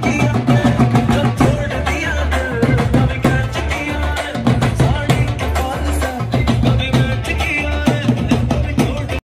Yeah.